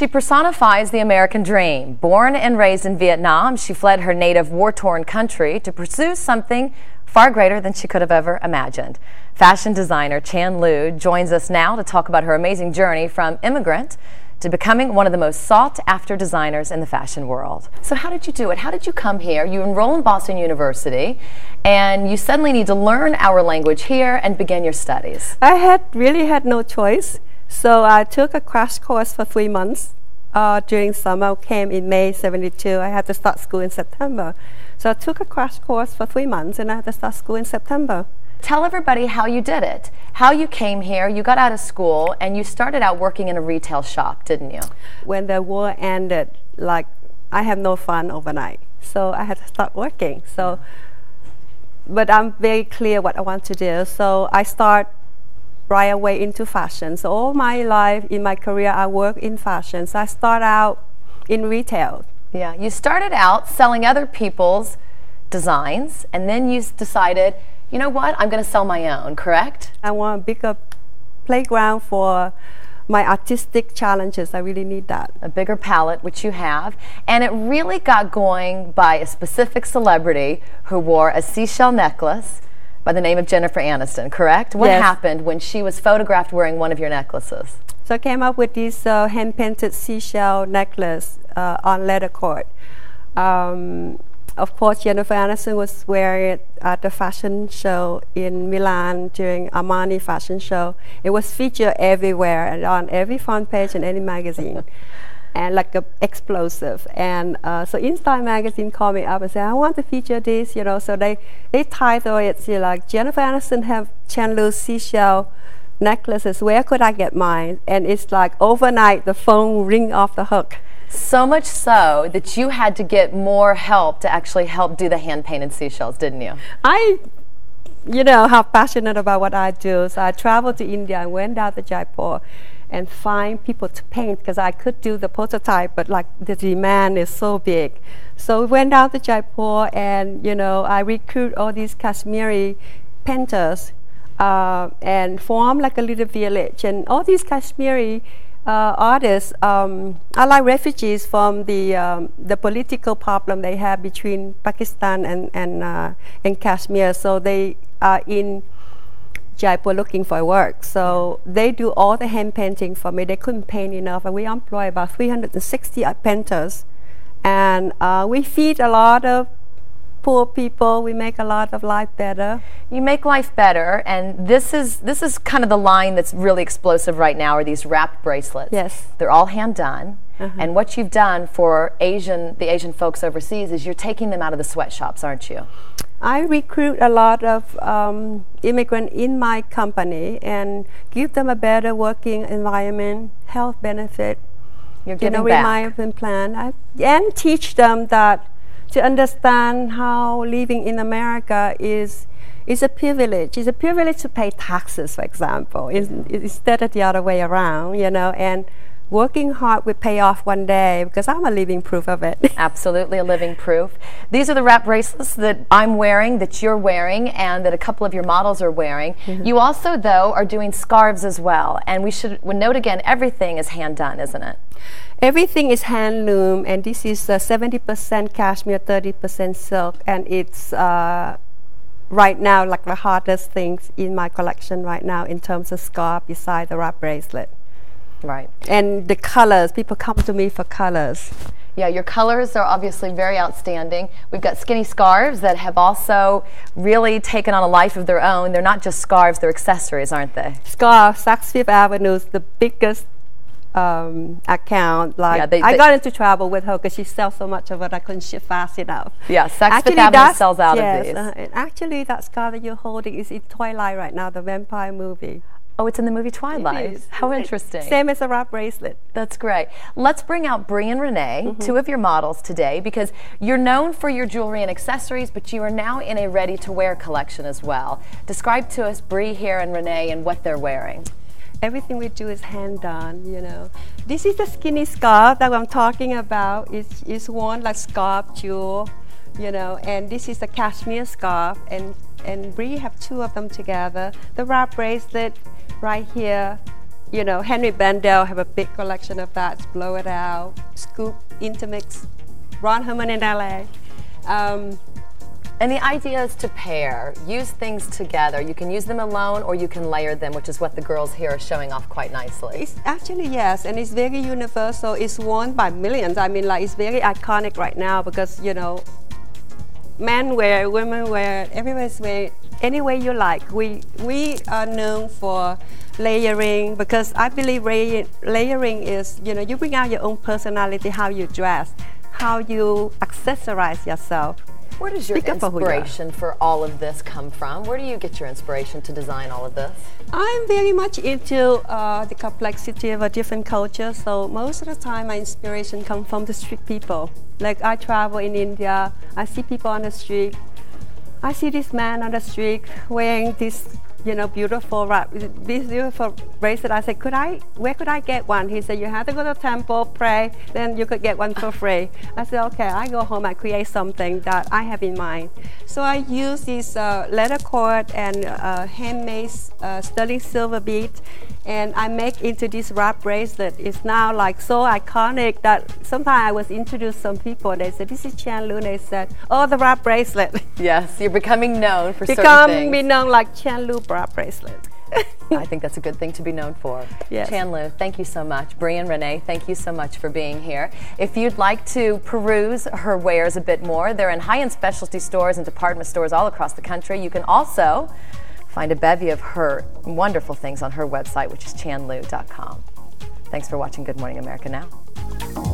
She personifies the American dream. Born and raised in Vietnam, she fled her native war torn country to pursue something far greater than she could have ever imagined. Fashion designer Chan Luu joins us now to talk about her amazing journey from immigrant to becoming one of the most sought after designers in the fashion world. So, how did you do it? How did you come here? You enroll in Boston University and you suddenly need to learn our language here and begin your studies. I had really had no choice. So I took a crash course for three months uh, during summer. Came in May '72. I had to start school in September. So I took a crash course for three months, and I had to start school in September. Tell everybody how you did it. How you came here. You got out of school and you started out working in a retail shop, didn't you? When the war ended, like I have no fun overnight, so I had to start working. So, but I'm very clear what I want to do. So I start right away into fashion. So all my life in my career, I work in fashion. So I start out in retail. Yeah, you started out selling other people's designs, and then you decided, you know what, I'm going to sell my own, correct? I want a bigger playground for my artistic challenges. I really need that. A bigger palette, which you have. And it really got going by a specific celebrity who wore a seashell necklace by the name of Jennifer Aniston, correct? What Yes. happened when she was photographed wearing one of your necklaces? So I came up with this uh, hand-painted seashell necklace uh, on leather cord. Um, of course, Jennifer Aniston was wearing it at the fashion show in Milan during Armani fashion show. It was featured everywhere and on every front page in any magazine. and like a explosive. And uh, so InStyle magazine called me up and said, I want to feature this, you know. So they, they title it you know, like Jennifer Aniston have Chan Luu seashell necklaces. Where could I get mine? And it's like overnight the phone ring off the hook. So much so that you had to get more help to actually help do the hand painted seashells, didn't you? I, you know, how passionate about what I do. So I traveled to India and went down to Jaipur and find people to paint because I could do the prototype, but like the demand is so big. So we went down to Jaipur and, you know, I recruit all these Kashmiri painters uh, and form like a little village. And all these Kashmiri uh, artists um, are like refugees from the um, the political problem they have between Pakistan and and uh, and Kashmir. So they are in Jaipur looking for work. So they do all the hand painting for me. They couldn't paint enough, and we employ about 360 painters, and uh, we feed a lot of poor people. We make a lot of life better. You make life better, and this is this is kind of the line that's really explosive right now. Are these wrapped bracelets? Yes. they're all hand done. And what you've done for Asian the Asian folks overseas is you're taking them out of the sweatshops, aren't you? I recruit a lot of um, immigrants in my company and give them a better working environment, health benefit, You're you know, back. retirement plan, I, and teach them that to understand how living in America is is a privilege. It's a privilege to pay taxes, for example, instead of the other way around, you know, and working hard will pay off one day because I'm a living proof of it. Absolutely a living proof. These are the wrap bracelets that I'm wearing, that you're wearing, and that a couple of your models are wearing. You also, though, are doing scarves as well. And we should note again, everything is hand done, isn't it? Everything is hand loom, and this is uh, 70% cashmere, 30% silk, and it's uh, right now like the hardest things in my collection right now in terms of scarf beside the wrap bracelet. Right. And the colors, people come to me for colors. Yeah, your colors are obviously very outstanding. We've got skinny scarves that have also really taken on a life of their own. They're not just scarves, they're accessories, aren't they? Scarf, Saks Fifth Avenue is the biggest um, account. Like Yeah, they- I got into trouble with her because she sells so much of it, I couldn't ship fast enough. Yeah, Saks Fifth Actually, Avenue sells out yes, of these. uh, actually, that scarf that you're holding is in Twilight right now, the vampire movie. Oh, it's in the movie Twilight. How interesting. Same as a wrap bracelet. That's great. Let's bring out Brie and Renee, Mm-hmm. two of your models today, because you're known for your jewelry and accessories, but you are now in a ready to wear collection as well. Describe to us Brie here and Renee and what they're wearing. Everything we do is hand done, you know. This is the skinny scarf that I'm talking about. It's, it's worn like scarf jewel, you know, and this is a cashmere scarf, and, and Brie have two of them together. The wrap bracelet right here you know, Henry Bendel have a big collection of that. Blow It Out, Scoop, Intermix, Ron Herman in LA. Um, and the idea is to pair, use things together. You can use them alone or you can layer them, which is what the girls here are showing off quite nicely. It's actually, yes, and it's very universal. It's worn by millions. I mean, like, it's very iconic right now because, you know, men wear, women wear, everybody's wear any way you like. We, we are known for layering because I believe layering is, you know, you bring out your own personality, how you dress, how you accessorize yourself. Where does your inspiration for all of this come from? Where do you get your inspiration to design all of this? I'm very much into uh, the complexity of a different culture, so most of the time my inspiration comes from the street people. Like I travel in India, I see people on the street, I see this man on the street wearing this you know, beautiful this beautiful bracelet. I said, could I, where could I get one? He said, you have to go to temple, pray, then you could get one for free. I said, okay, I go home, I create something that I have in mind. So I use this uh, leather cord and uh, handmade uh, sterling silver bead and I make into this wrap bracelet. It's now like so iconic that sometimes I was introduced some people and they said, this is Chan Luu. And they said, oh, the wrap bracelet. Yes, you're becoming known for Become me known like Chan Luu wrap bracelet. I think that's a good thing to be known for. Yes. Chan Luu, thank you so much. Bree and Renee, thank you so much for being here. If you'd like to peruse her wares a bit more, they're in high-end specialty stores and department stores all across the country. You can also Find a bevy of her wonderful things on her website, which is chanluu.com. Thanks for watching Good Morning America Now.